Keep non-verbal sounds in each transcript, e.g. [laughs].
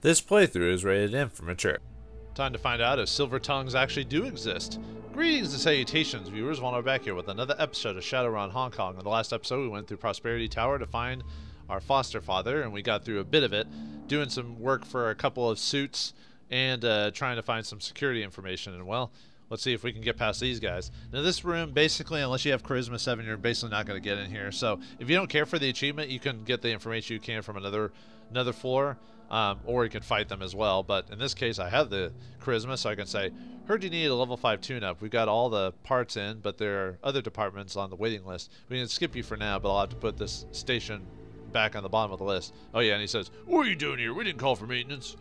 This playthrough is rated M for mature. Time to find out if silver tongues actually do exist. Greetings and salutations, viewers. Are back here with another episode of Shadowrun Hong Kong. In the last episode, we went through Prosperity Tower to find our foster father, and we got through a bit of it, doing some work for a couple of suits and uh, trying to find some security information. And well, let's see if we can get past these guys. Now, this room, basically, unless you have Charisma 7, you're basically not going to get in here. So, if you don't care for the achievement, you can get the information you can from another another floor um, or you can fight them as well. But in this case, I have the charisma, so I can say, "Heard you need a level five tune-up. We've got all the parts in, but there are other departments on the waiting list. We can skip you for now, but I'll have to put this station back on the bottom of the list." Oh yeah, and he says, "What are you doing here? We didn't call for maintenance."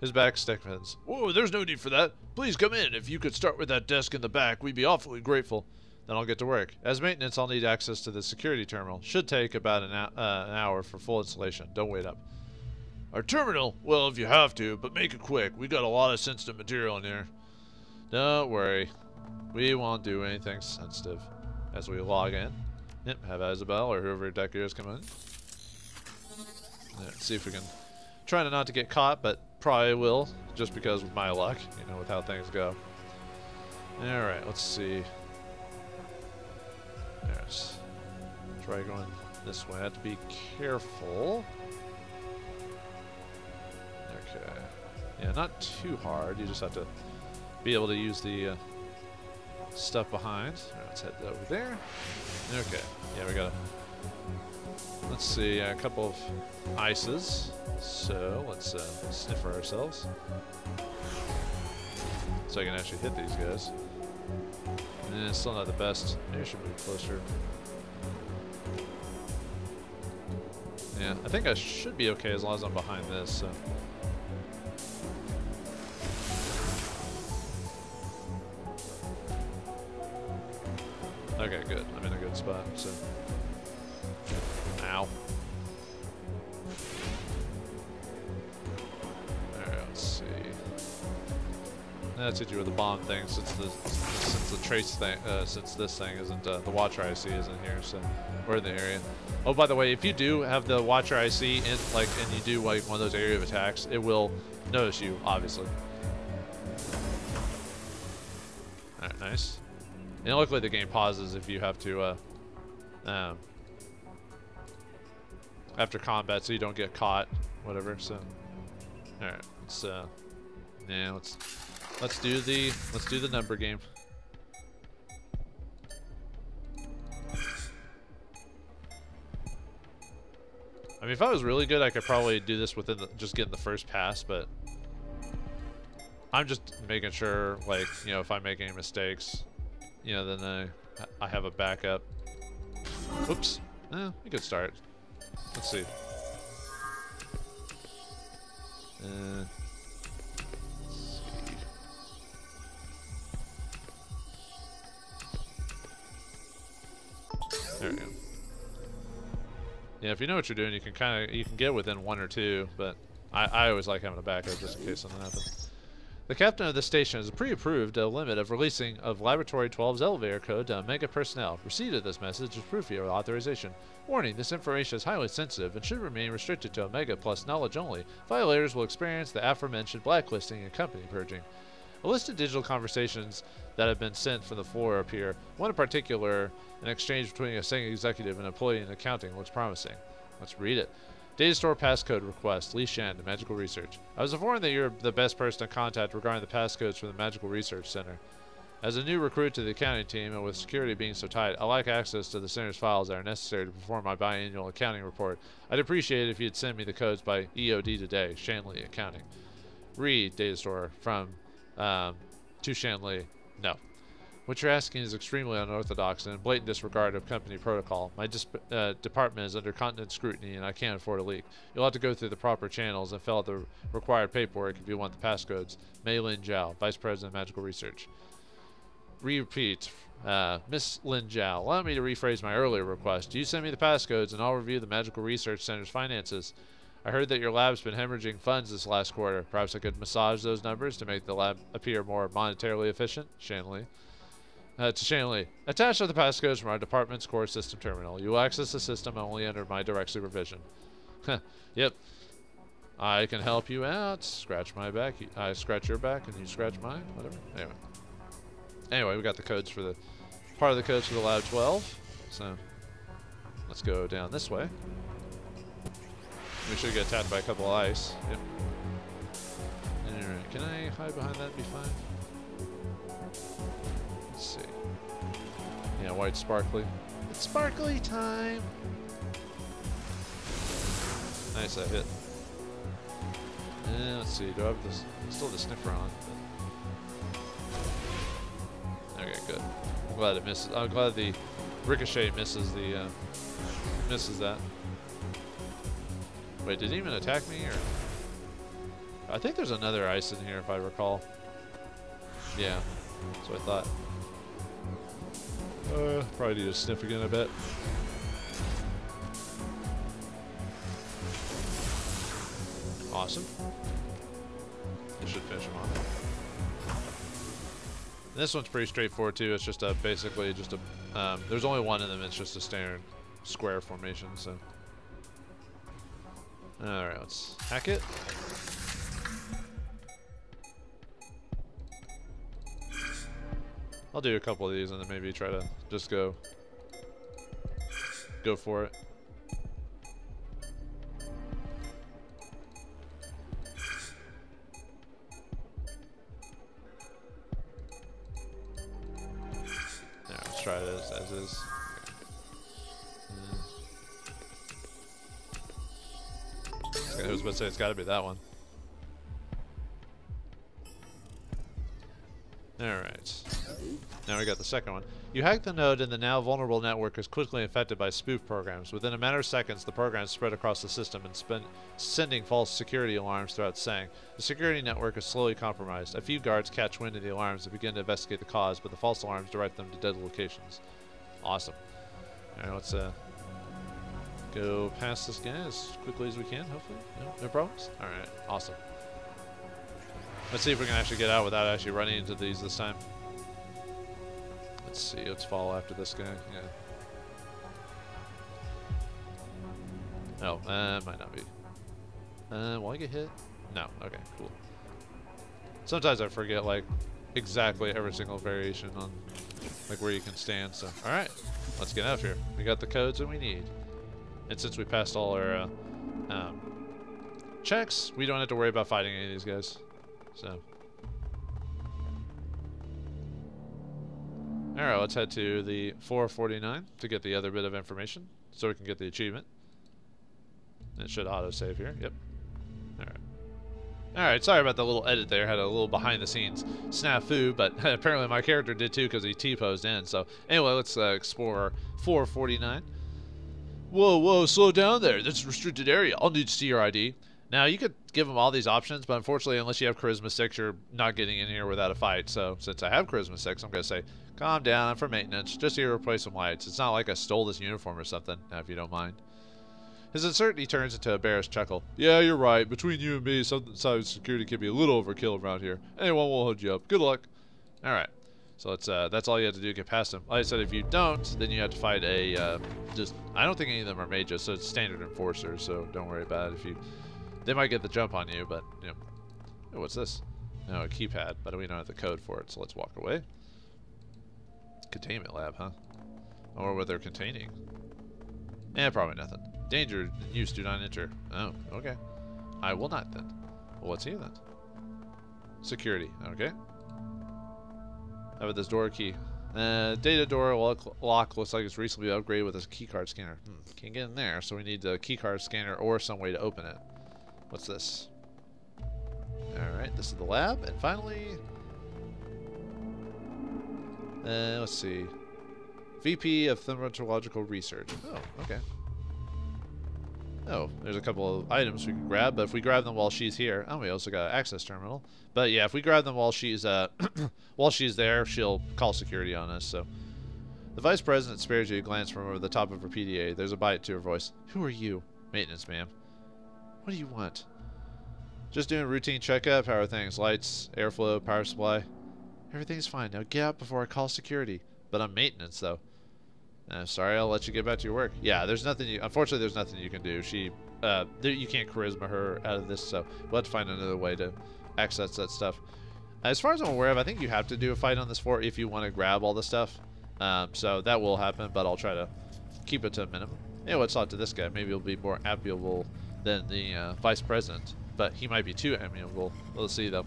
His back stiffens. Whoa, there's no need for that. Please come in. If you could start with that desk in the back, we'd be awfully grateful. Then I'll get to work. As maintenance, I'll need access to the security terminal. Should take about an, uh, an hour for full installation. Don't wait up. Our terminal? Well, if you have to, but make it quick. We got a lot of sensitive material in here. Don't worry. We won't do anything sensitive. As we log in. Yep, have Isobel or whoever Decker is come in. Let's see if we can... Trying not to get caught, but probably will, just because of my luck, you know, with how things go. Alright, let's see. There's... Try going this way. I have to be careful. Yeah, not too hard. You just have to be able to use the uh, stuff behind. Right, let's head over there. Okay. Yeah, we got a... Let's see, a couple of ices. So, let's uh, sniffer ourselves. So I can actually hit these guys. And it's still not the best. Maybe I should move closer. Yeah, I think I should be okay as long as I'm behind this. So. Bomb thing since the since the trace thing uh, since this thing isn't uh, the watcher IC isn't here, so we're in the area. Oh, by the way, if you do have the watcher IC in like and you do like one of those area of attacks, it will notice you, obviously. Alright, nice. And luckily the game pauses if you have to, uh, um, after combat so you don't get caught, whatever, so. Alright, let's, uh, yeah, let's, let's do the, let's do the number game. I mean, if I was really good, I could probably do this within the, just getting the first pass, but I'm just making sure, like, you know, if I make any mistakes, you know, then I, I have a backup. Oops. Eh, we could start. Let's see. Uh, There we go. Yeah, if you know what you're doing, you can kind of you can get within one or two, but I, I always like having a backup just in case something happens. The captain of the station has pre-approved a limit of releasing of Laboratory 12's elevator code to Omega personnel. Receipt of this message is proof of your authorization. Warning, this information is highly sensitive and should remain restricted to Omega Plus knowledge only. Violators will experience the aforementioned blacklisting and company purging. A list of digital conversations that have been sent from the floor appear. One in particular, an exchange between a senior executive and an employee in accounting, looks promising. Let's read it. Data store passcode request, Lee Shan to Magical Research. I was informed that you're the best person to contact regarding the passcodes from the Magical Research Center. As a new recruit to the accounting team, and with security being so tight, I lack access to the center's files that are necessary to perform my biannual accounting report. I'd appreciate it if you'd send me the codes by EOD today, Shanley Accounting. Read Data Store from um, to Shanley. No. What you're asking is extremely unorthodox and in blatant disregard of company protocol. My uh, department is under constant scrutiny and I can't afford a leak. You'll have to go through the proper channels and fill out the required paperwork if you want the passcodes. Mei Lin Zhao, Vice President of Magical Research. Repeat. Uh, Miss Lin Zhao, allow me to rephrase my earlier request. You send me the passcodes and I'll review the Magical Research Center's finances. I heard that your lab's been hemorrhaging funds this last quarter. Perhaps I could massage those numbers to make the lab appear more monetarily efficient? Shanley. Uh, to Shanley. Attached are the passcodes from our department's core system terminal. You will access the system only under my direct supervision. yep. I can help you out. Scratch my back. I scratch your back and you scratch mine. Whatever. Anyway. Anyway, we got the codes for the part of the codes for the Lab 12. So let's go down this way. We should get attacked by a couple of ice. Yep. Alright, can I hide behind that and be fine? Let's see. Yeah, white sparkly. It's sparkly time! Nice, that hit. Uh, let's see, do I have this? Still the sniffer on. Okay, good. I'm glad it misses. I'm glad the ricochet misses the uh, misses that. Wait, did he even attack me or? I think there's another ice in here if I recall. Yeah, that's what I thought. Uh, probably need to sniff again a bit. Awesome. This should finish him off. This one's pretty straightforward too. It's just a basically just a. Um, there's only one of them. It's just a standard square formation. So. All right, let's hack it. I'll do a couple of these and then maybe try to just go go for it. Was about to say it's got to be that one. Alright. Now we got the second one. You hack the node and the now vulnerable network is quickly infected by spoof programs. Within a matter of seconds, the programs spread across the system and sending false security alarms throughout Tseng. The security network is slowly compromised. A few guards catch wind of the alarms and begin to investigate the cause, but the false alarms direct them to dead locations. Awesome. Alright, let's uh, go past this guy as quickly as we can, hopefully. No, no problems? Alright, awesome. Let's see if we can actually get out without actually running into these this time. Let's see, let's follow after this guy. Yeah. Oh, uh, might not be. Uh, will I get hit? No. Okay, cool. Sometimes I forget, like, exactly every single variation on, like, where you can stand, so. Alright, let's get out of here. We got the codes that we need. And since we passed all our, uh, um, checks, we don't have to worry about fighting any of these guys. So. Alright, let's head to the 449 to get the other bit of information so we can get the achievement. It should auto-save here. Yep. Alright. Alright, sorry about the little edit there. Had a little behind-the-scenes snafu, but [laughs] apparently my character did too because he T-posed in. So anyway, let's uh, explore 449. Whoa, whoa, slow down there. That's a restricted area. I'll need to see your ID. Now, you could give them all these options, but unfortunately, unless you have Charisma 6, you're not getting in here without a fight. So, since I have Charisma 6, I'm going to say, calm down, I'm for maintenance. Just here to replace some lights. It's not like I stole this uniform or something, now, if you don't mind. His uncertainty turns into a bearish chuckle. Yeah, you're right. Between you and me, sometimes security can be a little overkill around here. Anyone will hold you up. Good luck. Alright. So uh, that's all you have to do to get past them. Like I said, if you don't, then you have to fight a, uh, just, I don't think any of them are mages, so it's standard enforcers, so don't worry about it if you they might get the jump on you, but, you know. What's this? No, a keypad, but we don't have the code for it, so let's walk away. Containment lab, huh? Or what they're containing. Eh, probably nothing. Danger, use do not enter. Oh, okay. I will not then. Well, what's here then? Security, okay. How about this door key? Uh, data door lock, lock looks like it's recently upgraded with a keycard scanner. Hmm, can't get in there, so we need the keycard scanner or some way to open it. What's this? Alright, this is the lab. And finally... Uh, let's see. VP of Thaumatological Research. Oh, okay. Oh, there's a couple of items we can grab, but if we grab them while she's here... Oh, we also got an access terminal. But yeah, if we grab them while she's uh, [clears throat] while she's there, she'll call security on us, so... The Vice President spares you a glance from over the top of her PDA. There's a bite to her voice. Who are you? Maintenance, ma'am. What do you want? Just doing routine checkup. How are things? Lights, airflow, power supply. Everything's fine. Now get out before I call security. But I'm maintenance, though. Uh, sorry, I'll let you get back to your work. Yeah, there's nothing you... Unfortunately, there's nothing you can do. She uh, you can't charisma her out of this, so we'll have to find another way to access that stuff. As far as I'm aware of, I think you have to do a fight on this fort if you want to grab all the stuff. Um, so that will happen, but I'll try to keep it to a minimum. Anyway, let's talk to this guy. Maybe he'll be more amiable than the uh, vice president, but he might be too amiable. We'll see, though.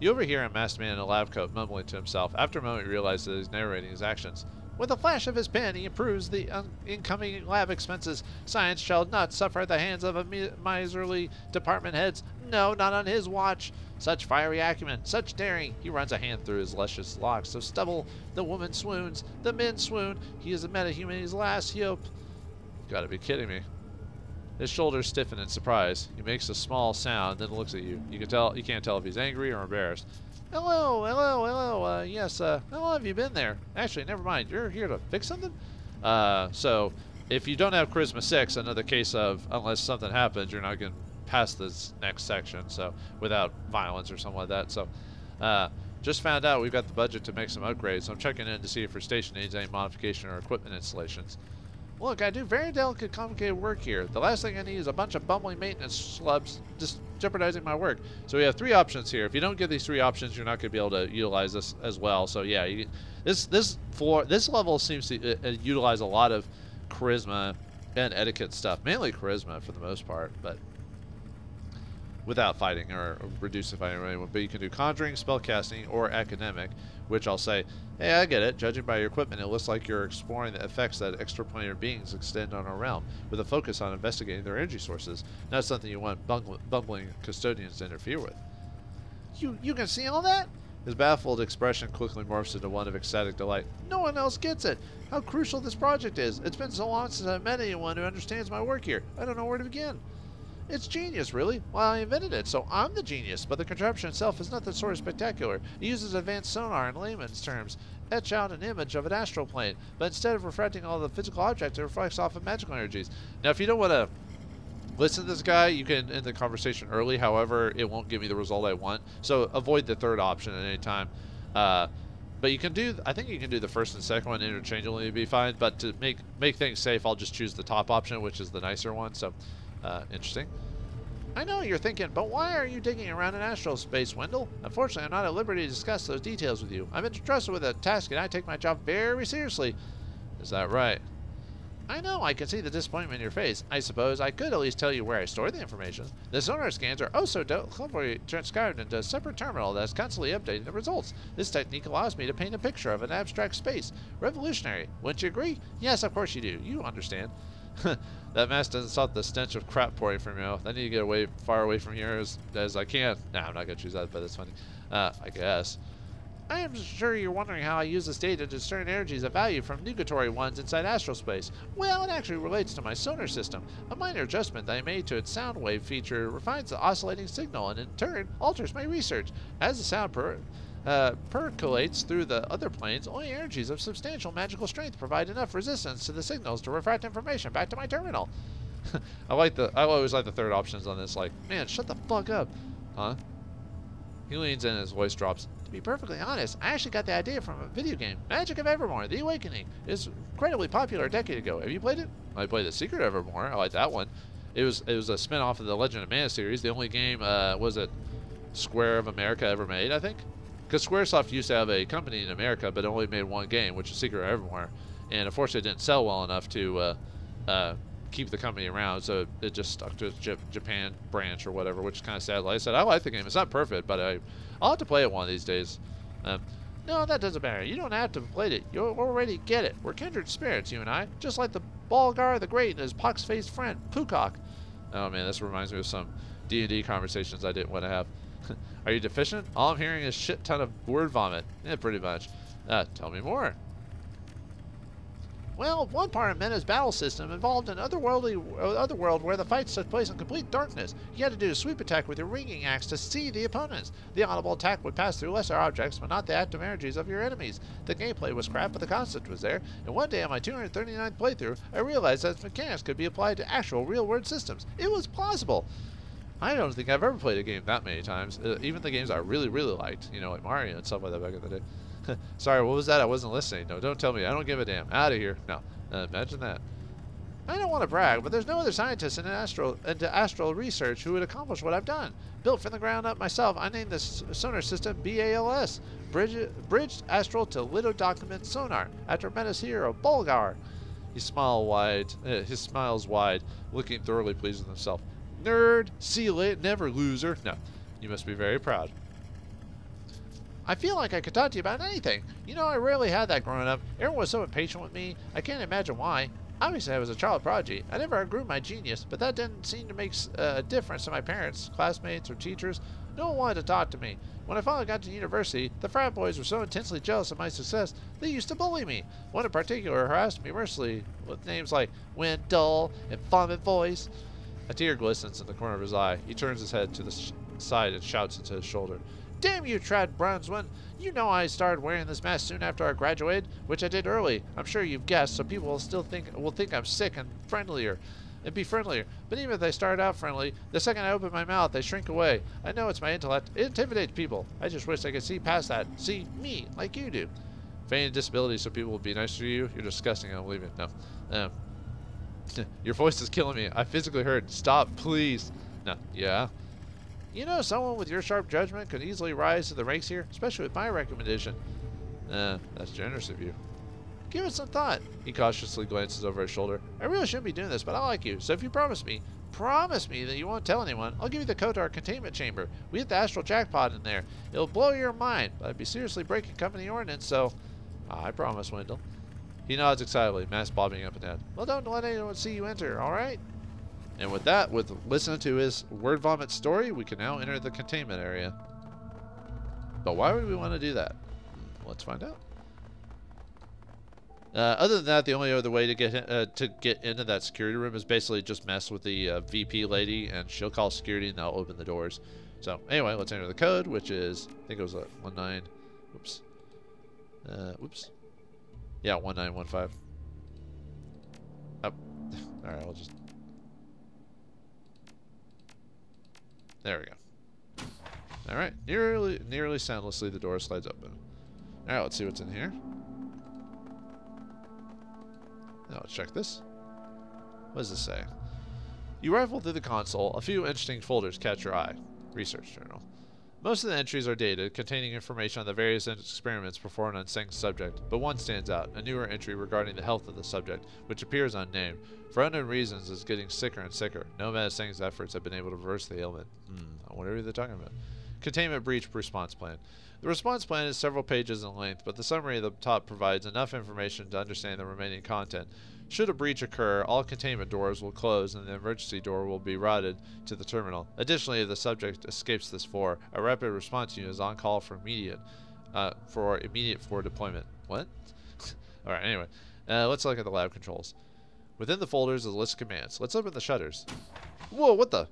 You overhear a masked man in a lab coat mumbling to himself. After a moment, you realize that he's narrating his actions. With a flash of his pen, he approves the incoming lab expenses. Science shall not suffer at the hands of a miserly department heads. No, not on his watch. Such fiery acumen, such daring. He runs a hand through his luscious locks of stubble. The woman swoons. The men swoon. He is a metahuman. His last hope. Gotta be kidding me. His shoulders stiffen in surprise. He makes a small sound, then looks at you. You can tell you can't tell if he's angry or embarrassed. Hello, hello, hello. Uh, yes, uh, how long have you been there? Actually, never mind. You're here to fix something? Uh, so, if you don't have Charisma 6, another case of unless something happens, you're not going to pass this next section, so without violence or something like that. So, uh, just found out we've got the budget to make some upgrades, so I'm checking in to see if your station needs any modification or equipment installations. Look, I do very delicate, complicated work here. The last thing I need is a bunch of bumbling maintenance schlubs just jeopardizing my work. So we have three options here. If you don't get these three options, you're not going to be able to utilize this as well. So yeah, you, this this floor this level seems to uh, uh, utilize a lot of charisma and etiquette stuff, mainly charisma for the most part, but without fighting or reducing fighting or anyone. But you can do conjuring, spellcasting, or academic, which I'll say, hey, I get it. Judging by your equipment, it looks like you're exploring the effects that extraplanar beings extend on our realm, with a focus on investigating their energy sources. Not something you want bumbling custodians to interfere with. You, you can see all that? His baffled expression quickly morphs into one of ecstatic delight. No one else gets it. How crucial this project is. It's been so long since I've met anyone who understands my work here. I don't know where to begin. It's genius, really. Well, I invented it, so I'm the genius. But the contraption itself is nothing sort of spectacular. It uses advanced sonar in layman's terms. Etch out an image of an astral plane, but instead of refracting all the physical objects, it reflects off of magical energies. Now, if you don't want to listen to this guy, you can end the conversation early. However, it won't give me the result I want. So avoid the third option at any time. Uh, but you can do, I think you can do the first and second one interchangeably to be fine. But to make make things safe, I'll just choose the top option, which is the nicer one. So uh, interesting. I know you're thinking, but why are you digging around in astral space, Wendal? Unfortunately, I'm not at liberty to discuss those details with you. I'm entrusted with a task, and I take my job very seriously. Is that right? I know, I can see the disappointment in your face. I suppose I could at least tell you where I store the information. The sonar scans are also cleverly transcribed into a separate terminal that's constantly updating the results. This technique allows me to paint a picture of an abstract space. Revolutionary. Wouldn't you agree? Yes, of course you do. You understand. [laughs] that mask doesn't stop the stench of crap pouring from you. I need to get away, far away from here as, as I can. Nah, I'm not going to choose that, but it's funny. Uh, I guess. I am sure you're wondering how I use this data to discern energies of value from nugatory ones inside astral space. Well, it actually relates to my sonar system. A minor adjustment that I made to its sound wave feature refines the oscillating signal and in turn alters my research. As the sound per uh, percolates through the other planes, only energies of substantial magical strength provide enough resistance to the signals to refract information back to my terminal. [laughs] I like the I always like the third options on this. Like, man, shut the fuck up, huh? He leans in and his voice drops. To be perfectly honest, I actually got the idea from a video game, Magic of Evermore: The Awakening. It's incredibly popular a decade ago. Have you played it? I played The Secret of Evermore. I like that one. It was it was a spin-off of the Legend of Mana series. The only game uh, was it Square of America ever made, I think. Because Squaresoft used to have a company in America, but only made one game, which is Secret of Evermore, and unfortunately it didn't sell well enough to uh, uh, keep the company around, so it just stuck to its Japan branch or whatever, which is kind of sad. Like I said, I like the game. It's not perfect, but I, I'll have to play it one of these days. Um, no, that doesn't matter. You don't have to played it. You already get it. We're kindred spirits, you and I, just like the Balgar the Great and his pox-faced friend, Pukok. Oh man, this reminds me of some D&D conversations I didn't want to have. Are you deficient? All I'm hearing is shit ton of word vomit. Yeah, pretty much. Uh, tell me more. Well, one part of Mena's battle system involved an otherworldly otherworld where the fights took place in complete darkness. You had to do a sweep attack with your ringing axe to see the opponents. The audible attack would pass through lesser objects, but not the active energies of your enemies. The gameplay was crap, but the concept was there. And one day on my 239th playthrough, I realized that mechanics could be applied to actual real-world systems. It was plausible. I don't think I've ever played a game that many times. Uh, even the games I really, really liked, you know, like Mario and stuff like that back in the day. [laughs] Sorry, what was that? I wasn't listening. No, don't tell me. I don't give a damn. Out of here. No. Uh, imagine that. I don't want to brag, but there's no other scientist in astral into astral research who would accomplish what I've done. Built from the ground up myself, I named this sonar system BALS, Bridge, Bridged Astral to Litho Document Sonar, after Menace hero Bulgar. He smiled wide. Uh, his smiles wide, looking thoroughly pleased with himself. Nerd, seal it, never loser. No, you must be very proud. I feel like I could talk to you about anything. You know, I rarely had that growing up. Everyone was so impatient with me. I can't imagine why. Obviously, I was a child prodigy. I never outgrew my genius, but that didn't seem to make uh, a difference to my parents, classmates, or teachers. No one wanted to talk to me. When I finally got to university, the frat boys were so intensely jealous of my success, they used to bully me. One in particular harassed me mercilessly with names like Wendell and Vomit Voice. A tear glistens in the corner of his eye. He turns his head to the side and shouts into his shoulder. Damn you, Trad Brunswin! You know I started wearing this mask soon after I graduated, which I did early. I'm sure you've guessed, so people will still think will think I'm sick and friendlier and be friendlier. But even if they start out friendly, the second I open my mouth, they shrink away. I know it's my intellect. It intimidates people. I just wish I could see past that. See me, like you do. Feigning disability so people will be nice to you? You're disgusting. I don't believe it. No. Um, [laughs] your voice is killing me. I physically heard. Stop, please. No. Yeah. You know, someone with your sharp judgment could easily rise to the ranks here, especially with my recommendation. Uh, that's generous of you. Give it some thought. He cautiously glances over his shoulder. I really shouldn't be doing this, but I like you, so if you promise me, promise me that you won't tell anyone, I'll give you the code to our containment chamber. We hit the astral jackpot in there. It'll blow your mind, but I'd be seriously breaking company ordinance, so... I promise, Wendal. He nods excitedly, mask bobbing up and down. Well, don't let anyone see you enter, alright? And with that, with listening to his word vomit story, we can now enter the containment area. But why would we want to do that? Let's find out. Uh, other than that, the only other way to get uh, to get into that security room is basically just mess with the uh, VP lady, and she'll call security, and they'll open the doors. So anyway, let's enter the code, which is I think it was a one nine. Whoops. Uh, whoops. Yeah, one nine one five. Oh, [laughs] all right. I'll just There we go. Alright, nearly, nearly soundlessly the door slides open. Alright, let's see what's in here. Now let's check this. What does this say? You rifle through the console, a few interesting folders catch your eye. Research journal. Most of the entries are dated, containing information on the various experiments performed on Seng's subject, but one stands out, a newer entry regarding the health of the subject, which appears unnamed. For unknown reasons, is getting sicker and sicker. No matter Seng's efforts have been able to reverse the ailment. Hmm, who they're talking about. Containment breach response plan. The response plan is several pages in length, but the summary at the top provides enough information to understand the remaining content. Should a breach occur, all containment doors will close and the emergency door will be routed to the terminal. Additionally, if the subject escapes this floor, a rapid response unit is on call for immediate uh, for immediate for deployment. What? [laughs] all right. Anyway, uh, let's look at the lab controls. Within the folders is a list of commands. Let's open the shutters. Whoa! What the?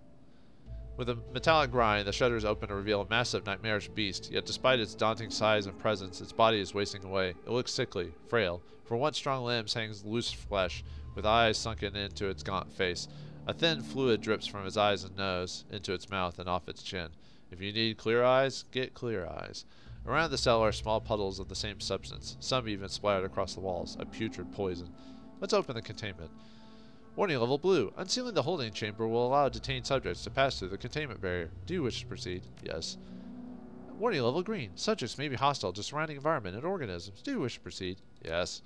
With a metallic grind, the shutters open to reveal a massive, nightmarish beast, yet despite its daunting size and presence, its body is wasting away. It looks sickly, frail. For one strong limbs hangs loose flesh, with eyes sunken into its gaunt face. A thin fluid drips from its eyes and nose, into its mouth and off its chin. If you need clear eyes, get clear eyes. Around the cell are small puddles of the same substance, some even splattered across the walls, a putrid poison. Let's open the containment. Warning level blue. Unsealing the holding chamber will allow detained subjects to pass through the containment barrier. Do you wish to proceed? Yes. Warning level green. Subjects may be hostile to surrounding environment and organisms. Do you wish to proceed? Yes.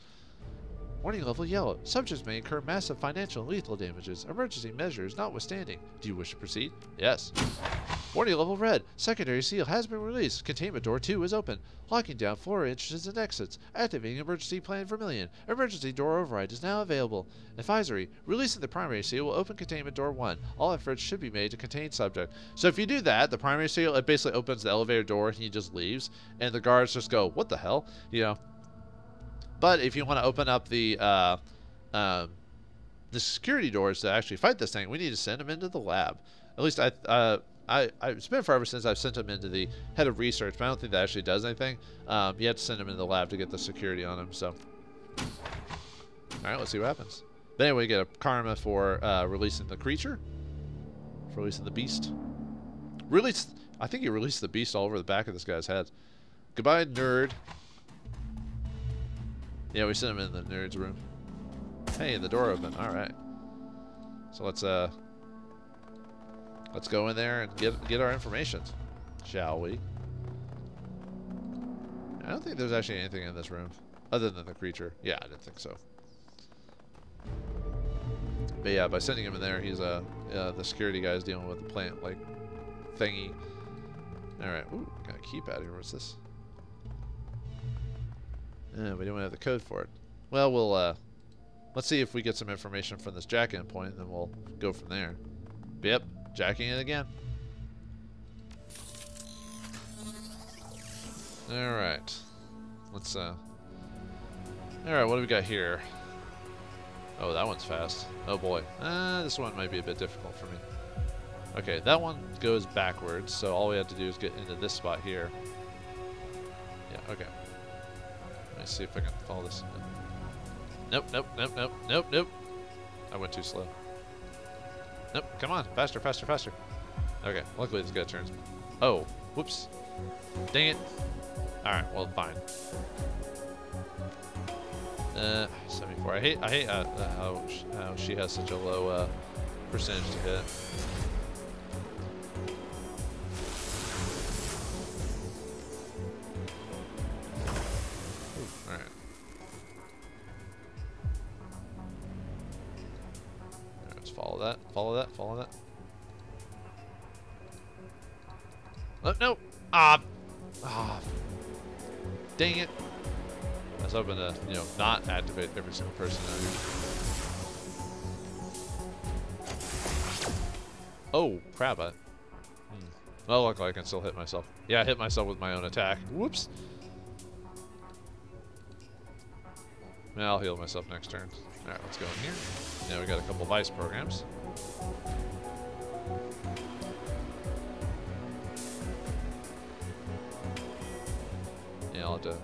Warning level yellow. Subjects may incur massive financial and lethal damages. Emergency measures notwithstanding. Do you wish to proceed? Yes. Warning level red. Secondary seal has been released. Containment door 2 is open. Locking down floor entrances and exits. Activating emergency plan Vermilion. Emergency door override is now available. Advisory. Releasing the primary seal will open containment door 1. All efforts should be made to contain subject. So if you do that, the primary seal, it basically opens the elevator door and he just leaves. And the guards just go, what the hell? You know, but if you want to open up the uh, um, the security doors to actually fight this thing, we need to send them into the lab. At least I, uh, I, I, it's been forever since I've sent them into the head of research, but I don't think that actually does anything. Um, you have to send them into the lab to get the security on them. So, all right, let's see what happens. But anyway, we get a karma for uh, releasing the creature, for releasing the beast. Release, I think he released the beast all over the back of this guy's head. Goodbye, nerd. Yeah, we sent him in the nerd's room. Hey, the door open. All right. So let's uh let's go in there and get get our information, shall we? I don't think there's actually anything in this room other than the creature. Yeah, I didn't think so. But yeah, by sending him in there, he's uh, uh the security guy is dealing with the plant like thingy. All right, ooh, got a keypad here. What's this? Uh, we don't have the code for it. Well, we'll uh, let's see if we get some information from this jack-in point, and then we'll go from there. Yep, jacking it again. All right, let's uh. All right, what do we got here? Oh, that one's fast. Oh boy, uh, this one might be a bit difficult for me. Okay, that one goes backwards, so all we have to do is get into this spot here. Yeah, okay. Let me see if I can follow this. Nope, nope, nope, nope, nope, nope. I went too slow. Nope, come on, faster, faster, faster. Okay, luckily this guy turns. Oh, whoops. Dang it. Alright, well, fine. Uh, 74. I hate, I hate uh, how, how she has such a low uh, percentage to hit. Every single person. Oh, crap. I, hmm. Well, luckily I can still hit myself. Yeah, I hit myself with my own attack. Whoops! Now I'll heal myself next turn. Alright, let's go in here. Now we got a couple vice programs. Yeah, I'll have to...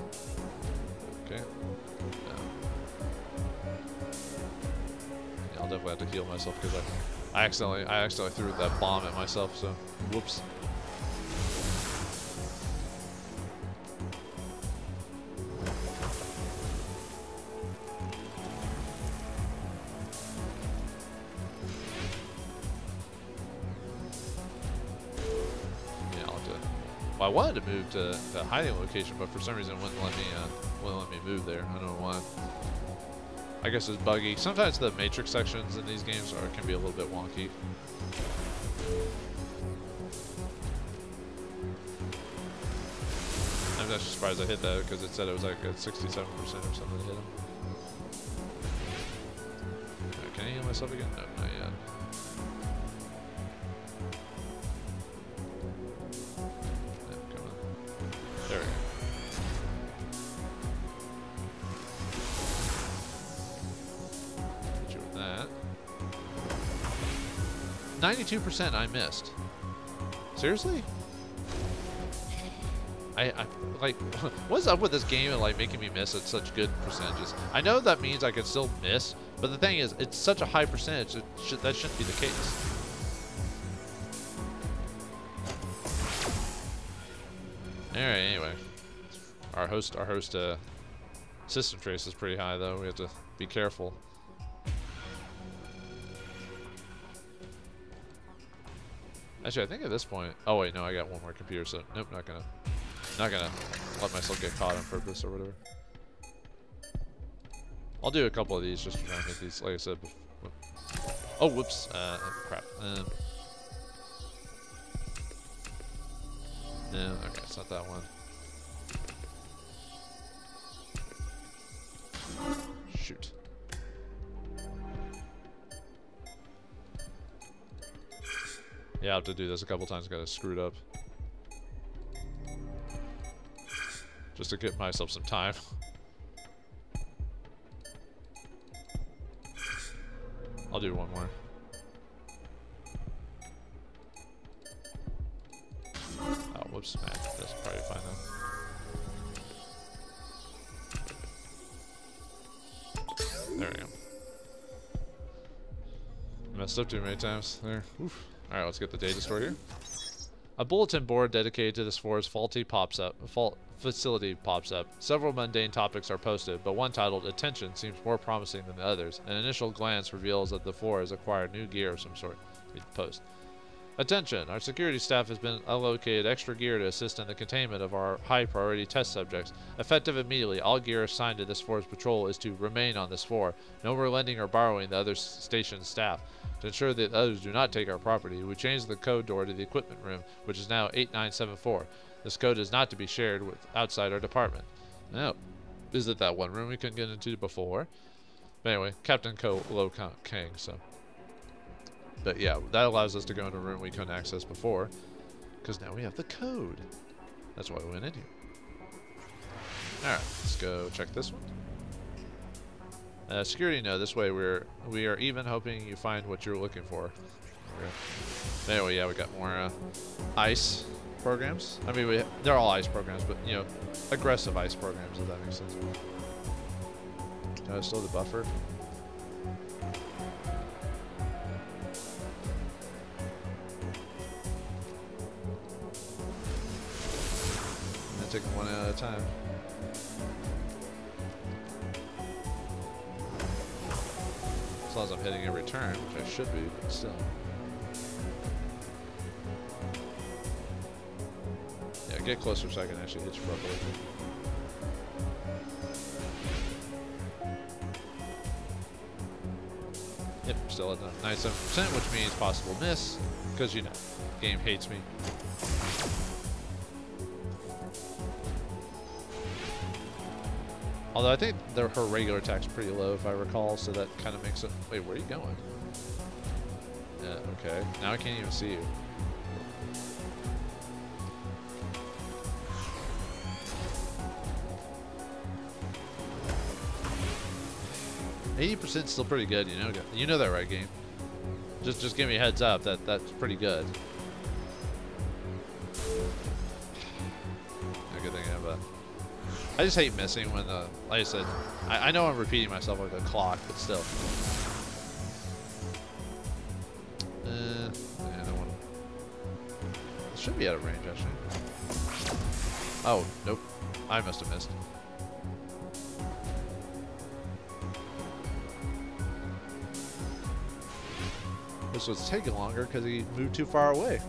I'll definitely have to heal myself because I, I accidentally, I accidentally threw that bomb at myself, so whoops. Yeah, I wanted to move to the hiding location, but for some reason it wouldn't let me uh, wouldn't let me move there. I don't know why. I guess it's buggy. Sometimes the matrix sections in these games are can be a little bit wonky. I'm actually surprised I hit that because it said it was like a 67% or something to hit him. Can I heal myself again? No, not yet. 92% I missed. Seriously? I, I like [laughs] what's up with this game and like making me miss at such good percentages? I know that means I can still miss, but the thing is, it's such a high percentage. Should, that shouldn't be the case. All right. Anyway, our host, our host, uh, system trace is pretty high though. We have to be careful. Actually, I think at this point. Oh wait, no, I got one more computer, so nope, not gonna, not gonna let myself get caught on purpose or whatever. I'll do a couple of these just to try and hit these. Like I said. Before. Oh, whoops! Uh, crap. Um, No, okay, it's not that one. Shoot. Yeah, I have to do this a couple times, got to screw it up. Just to get myself some time. I'll do one more. Oh, whoops, man. That's probably fine though. There we go. Messed up too many times there. Alright, let's get the data store here. A bulletin board dedicated to this forest faulty pops up, fault facility pops up. Several mundane topics are posted, but one titled "Attention" seems more promising than the others. An initial glance reveals that the floor has acquired new gear of some sort. Read the post. Attention! Our security staff has been allocated extra gear to assist in the containment of our high priority test subjects. Effective immediately, all gear assigned to this floor's patrol is to remain on this floor. No more lending or borrowing the other station's staff. To ensure that others do not take our property, we changed the code door to the equipment room, which is now 8974. This code is not to be shared with outside our department. Now, is it that one room we couldn't get into before? But anyway, Captain Ko Lo Kang, so. But yeah, that allows us to go into a room we couldn't access before, because now we have the code. That's why we went in here. Alright, let's go check this one. Uh, security no, this way we're we are even hoping you find what you're looking for. Anyway, yeah, we got more uh, ice programs. I mean, we, they're all ice programs, but you know, aggressive ice programs if that makes sense. Uh, still the buffer. Take one at a time. As long as I'm hitting every turn, which I should be, but still. Yeah, get closer so I can actually hit you properly. Yep, still at 97%, which means possible miss, because you know, game hates me. Although I think the, her regular attack's pretty low, if I recall, so that kind of makes it... Wait, where are you going? Yeah, okay. Now I can't even see you. Eighty percent still pretty good, you know. You know that, right, game? Just, just give me a heads up. That that's pretty good. I just hate missing when, the, like I said, I, I know I'm repeating myself like a clock, but still. Uh, yeah, I don't want to. should be out of range, actually. Oh, nope. I must have missed. This was taking longer because he moved too far away.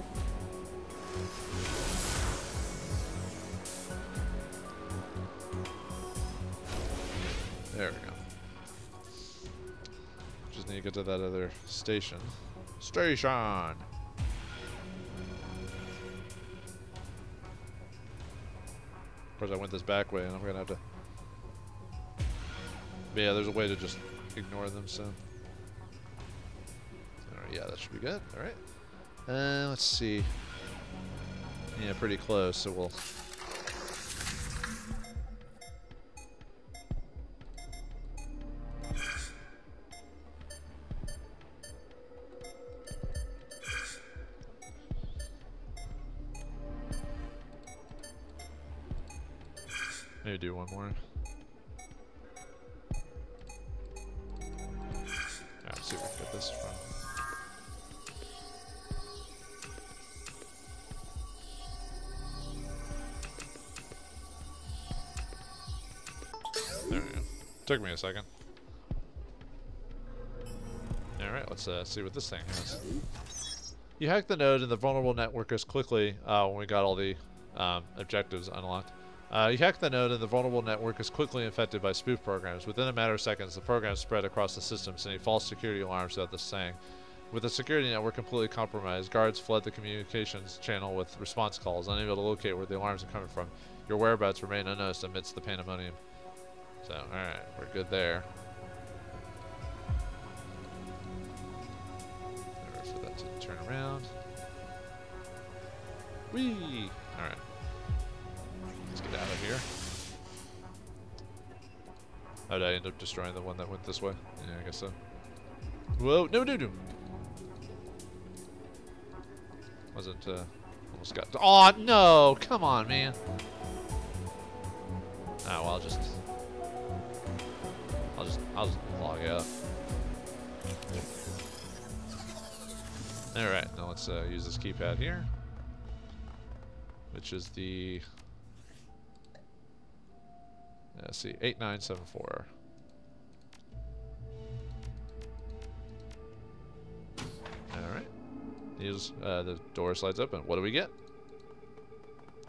Station. Station! Of course, I went this back way, and I'm gonna have to... But yeah, there's a way to just ignore them, so... Alright, yeah, that should be good. Alright. Uh, let's see. Yeah, pretty close, so we'll a second. Alright, let's uh, see what this thing has. You hacked the node and the vulnerable network as quickly uh, when we got all the um, objectives unlocked. Uh, you hack the node and the vulnerable network is quickly infected by spoof programs. Within a matter of seconds, the program spread across the system, sending false security alarms without the saying. With the security network completely compromised, guards fled the communications channel with response calls, unable to locate where the alarms are coming from. Your whereabouts remain unnoticed amidst the pandemonium. So, alright, we're good there. for that to turn around. Whee! Alright. Let's get out of here. Oh, did I end up destroying the one that went this way? Yeah, I guess so. Whoa, no, no, no. Wasn't, uh, almost got, oh, no, come on, man. Oh, well, I'll just, I'll just, log out. Alright, now let's uh, use this keypad here. which is the let's see, 8974. Alright. Uh, the door slides open. What do we get?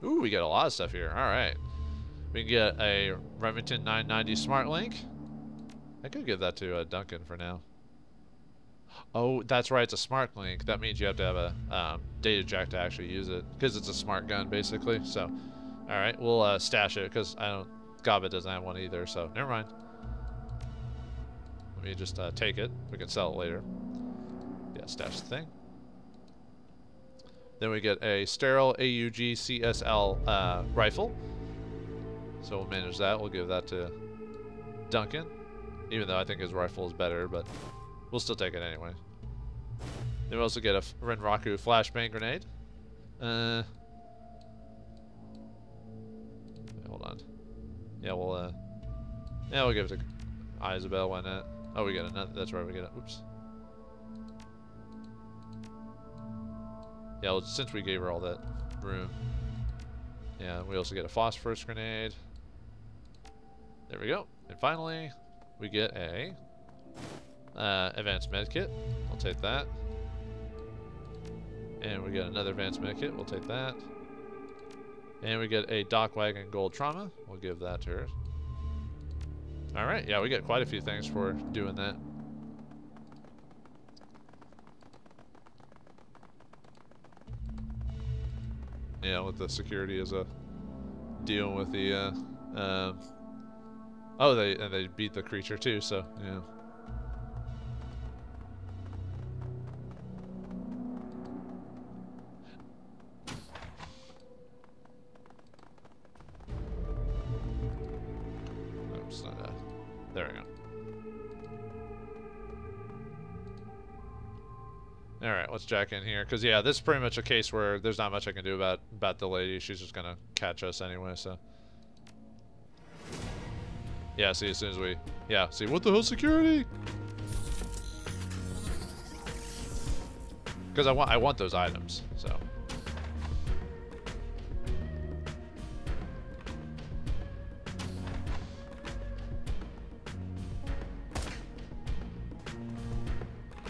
Ooh, we get a lot of stuff here. Alright. We can get a Remington 990 Smart Link. I could give that to uh, Duncan for now. Oh, that's right. It's a smart link. That means you have to have a um, data jack to actually use it because it's a smart gun, basically. So, all right, we'll uh, stash it because I don't. Gobbet doesn't have one either. So never mind. Let me just uh, take it. We can sell it later. Yeah, stash the thing. Then we get a sterile AUG CSL uh, rifle. So we'll manage that. We'll give that to Duncan. Even though I think his rifle is better, but we'll still take it anyway. Then we also get a Renraku flashbang grenade. Uh, hold on. Yeah, we'll uh, yeah, we'll give it to Isobel. Why not? Oh, we got another. That's right. We get it. Oops. Yeah, well, since we gave her all that room. Yeah, we also get a phosphorus grenade. There we go. And finally, we get a uh, advanced medkit. We'll take that. And we get another advanced medkit. We'll take that. And we get a DocWagon gold trauma. We'll give that to her. Alright, yeah, we get quite a few things for doing that. Yeah, with the security as a dealing with the uh, um, oh they and they beat the creature too, so yeah. There we go. All right, let's jack in here, cause yeah, this is pretty much a case where there's not much I can do about about the lady. She's just gonna catch us anyway, so. Yeah, see, as soon as we, yeah, see, what the hell, security? Because I want, I want those items, so.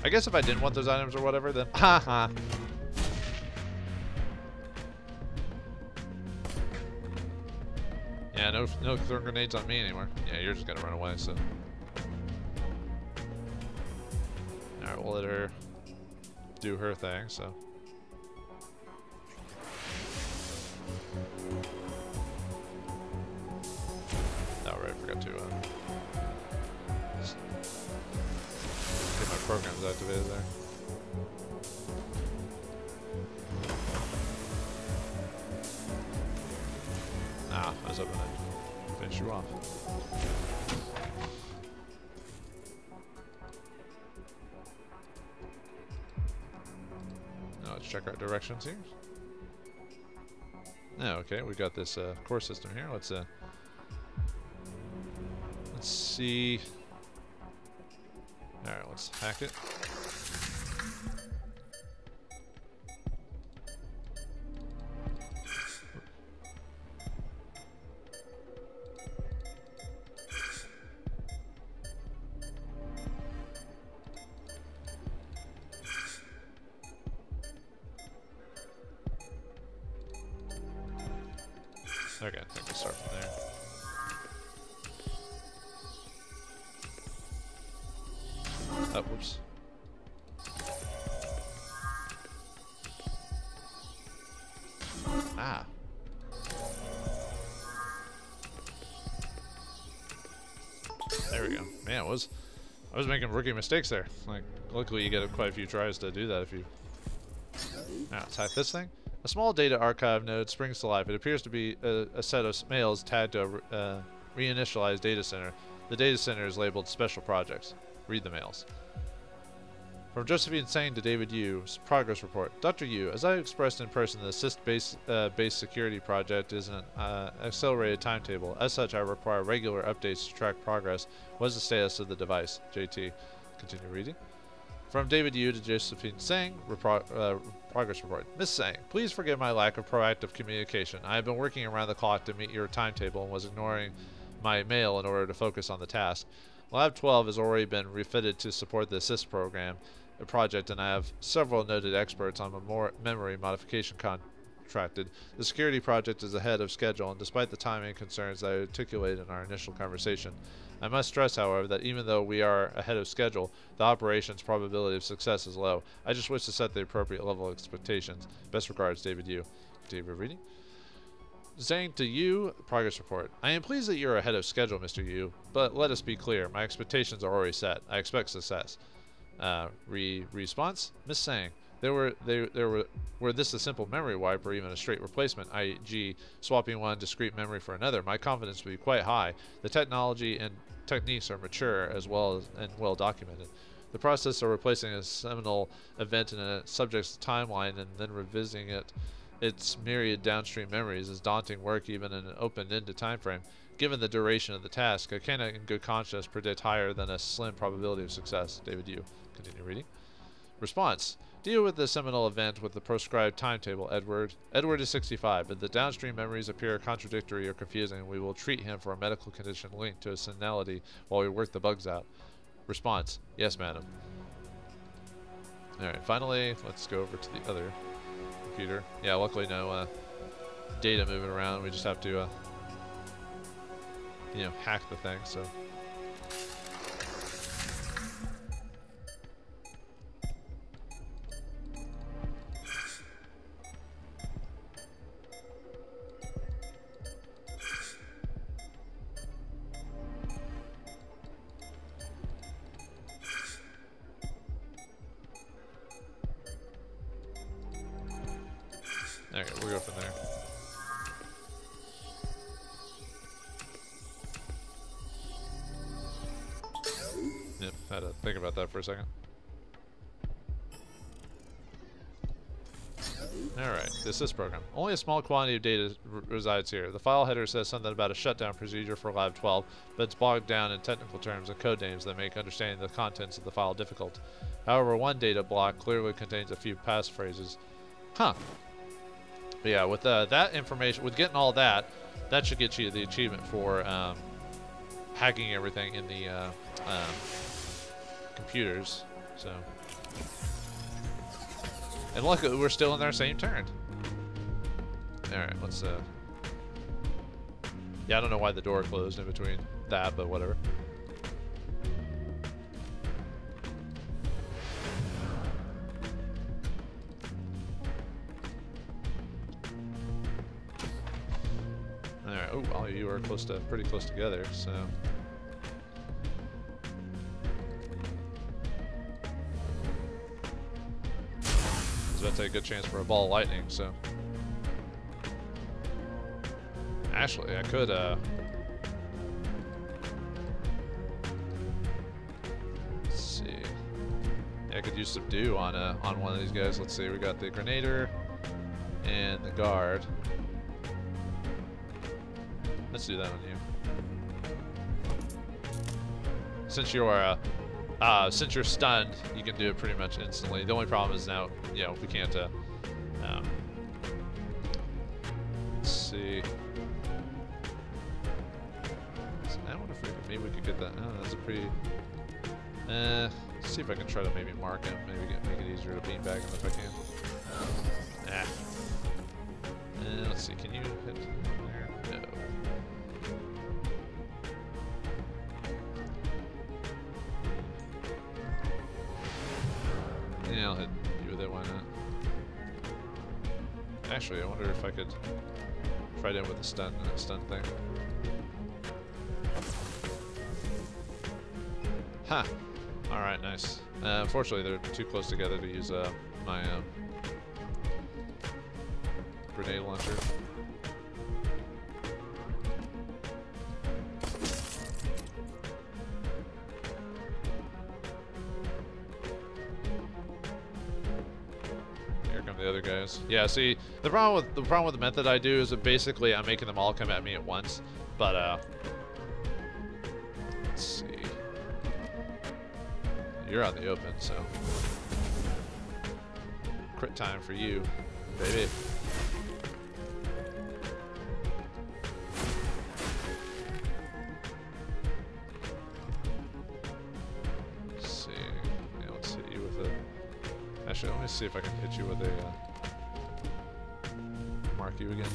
I guess if I didn't want those items or whatever, then [laughs] haha. No, no throwing grenades on me anymore. Yeah, you're just gonna run away, so. Alright, we'll let her do her thing, so. Oh, right, I forgot to, uh, get my programs activated there. Finish you off. Now let's check our directions here. Oh, okay, we got this uh, core system here. Let's uh, let's see. All right, let's hack it. Rookie mistakes there. Like, luckily you get quite a few tries to do that if you. Now, let's this thing. A small data archive node springs to life. It appears to be a, a set of mails tagged to a uh, reinitialized data center. The data center is labeled Special Projects. Read the mails. From Josephine Tsang to David Yu's progress report. Dr. Yu, as I expressed in person, the assist based uh, based security project is an uh, accelerated timetable. As such, I require regular updates to track progress. What is the status of the device? JT. Continue reading. From David Yu to Josephine Tsang, repro- uh, progress report. Miss Tsang, please forgive my lack of proactive communication. I have been working around the clock to meet your timetable and was ignoring my mail in order to focus on the task. Lab 12 has already been refitted to support the ASSIST program a project, and I have several noted experts on memory modification contracted. The security project is ahead of schedule, and despite the timing concerns I articulated in our initial conversation, I must stress, however, that even though we are ahead of schedule, the operation's probability of success is low. I just wish to set the appropriate level of expectations. Best regards, David Yu. David reading. Tsang to you, progress report. I am pleased that you're ahead of schedule, Mr. Yu, but let us be clear, my expectations are already set. I expect success. Uh, re response, Miss Tsang. There were there there were were this a simple memory wipe or even a straight replacement, i.e., swapping one discrete memory for another, my confidence would be quite high. The technology and techniques are mature as well as and well documented. The process of replacing a seminal event in a subject's timeline and then revisiting it its myriad downstream memories is daunting work even in an open-ended time frame. Given the duration of the task, I cannot in good conscience predict higher than a slim probability of success. David Yu. Continue reading. Response. Deal with the seminal event with the prescribed timetable, Edward. Edward is 65, but the downstream memories appear contradictory or confusing. We will treat him for a medical condition linked to a senility while we work the bugs out. Response. Yes, madam. Alright, finally, let's go over to the other computer. Yeah, luckily no uh, data moving around. We just have to, uh, you know, hack the thing, so... assist program. Only a small quantity of data resides here. The file header says something about a shutdown procedure for Lab 12, but it's bogged down in technical terms and code names that make understanding the contents of the file difficult. However, one data block clearly contains a few passphrases. Huh. But yeah, with uh, that information, with getting all that, that should get you the achievement for um, hacking everything in the uh, um, computers. So, and luckily we're still in our same turn. All right, let's. Uh, yeah, I don't know why the door closed in between that, but whatever. Alright, oh, all you are close to, pretty close together, so. So that's a good chance for a ball of lightning, so. Actually, I could, uh. Let's see. Yeah, I could use subdue on, uh, on one of these guys. Let's see, we got the Grenadier and the guard. Let's do that on you. Since you are, uh, uh, since you're stunned, you can do it pretty much instantly. The only problem is now, you know, we can't, uh, pretty, uh, see if I can try to maybe mark him. Maybe get, make it easier to beam back him if I can. Nah. Uh, let's see, can you hit? No. Yeah, I'll hit you with it, why not? Actually, I wonder if I could try it with the stun, uh, stun thing. Ha! Huh. Alright, nice. Uh, unfortunately, they're too close together to use uh, my um, grenade launcher. Here come the other guys. Yeah, see, the problem with the problem with the method I do is that basically I'm making them all come at me at once. But uh let's see. You're out in the open, so crit time for you, baby. Let's see. Let's hit you with a. Actually, let me see if I can hit you with a. Uh, mark you again.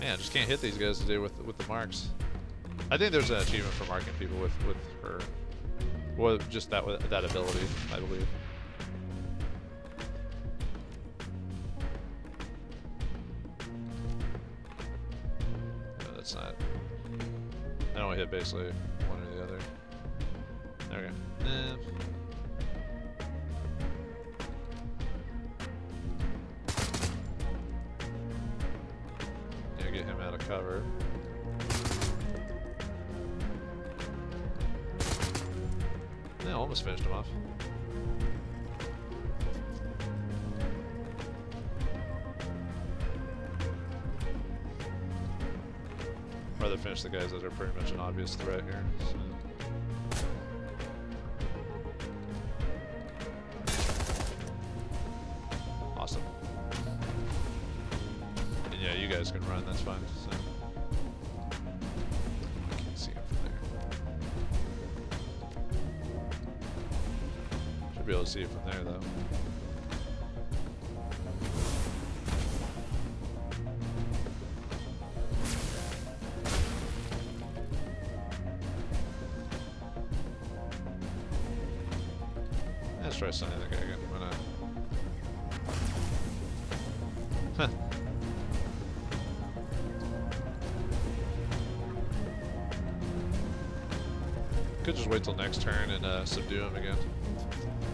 Man, I just can't hit these guys today with with the marks. I think there's an achievement for marking people with with her, well, just that that ability, I believe. No, that's not. I only hit basically one or the other. There we go. Eh. Obvious threat here. So. Awesome. And yeah, you guys can run, that's fine. So. Should be able to see it from there though. Could just wait till next turn and uh, subdue him again.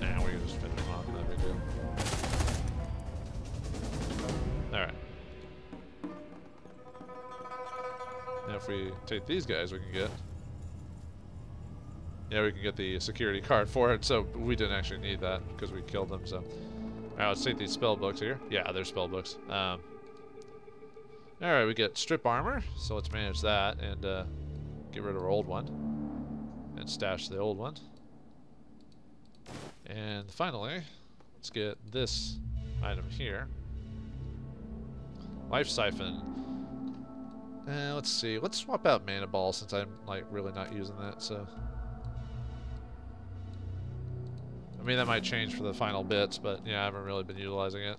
Nah, we can just finish him off, no big deal. Alright. Now if we take these guys, we can get... Yeah, we can get the security card for it, so we didn't actually need that because we killed them, so... Alright, let's take these spell books here. Yeah, they're spell books. Um, Alright, we get strip armor, so let's manage that and uh, get rid of our old one. And stash the old one. And finally, let's get this item here. Life Siphon. Uh, let's see, let's swap out Mana Ball since I'm like really not using that, so... I mean, that might change for the final bits, but yeah, I haven't really been utilizing it.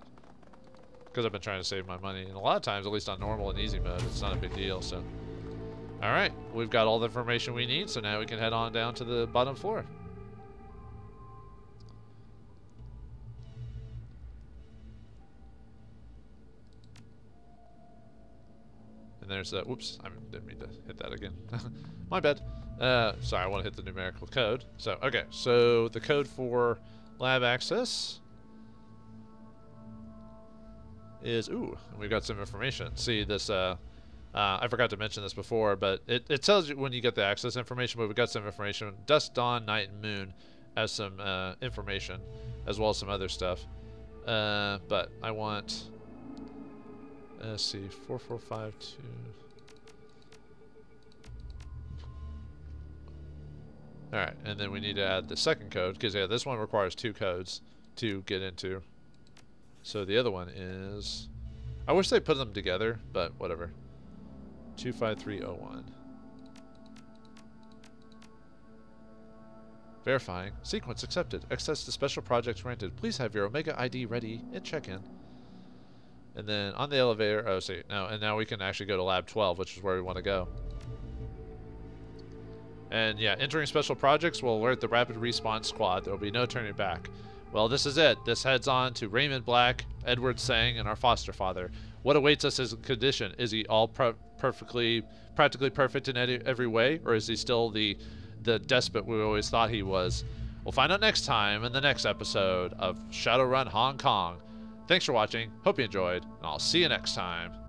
Because I've been trying to save my money. And a lot of times, at least on normal and easy mode, it's not a big deal, so... Alright, we've got all the information we need, so now we can head on down to the bottom floor. And there's that. Whoops, I didn't mean to hit that again. [laughs] My bad. Uh, sorry, I want to hit the numerical code. So, okay, so the code for lab access is, ooh, we've got some information. See this, uh, uh, I forgot to mention this before, but it, it tells you when you get the access information, but we've got some information. Dusk, Dawn, Night, and Moon has some uh, information, as well as some other stuff. Uh, but I want, let's see, 4452. Alright, and then we need to add the second code, because yeah, this one requires two codes to get into. So the other one is... I wish they put them together, but whatever. 25301. Verifying. Sequence accepted. Access to special projects granted. Please have your Omega ID ready and check in. And then on the elevator, oh, see, now, and now we can actually go to lab 12, which is where we want to go. And yeah, entering special projects will alert the rapid response squad. There will be no turning back. Well, this is it. This heads on to Raymond Black, Edward Tsang, and our foster father. What awaits us as a condition? Is he all perfectly, practically perfect in every way, or is he still the, the despot we always thought he was? We'll find out next time in the next episode of Shadowrun Hong Kong. Thanks for watching. Hope you enjoyed, and I'll see you next time.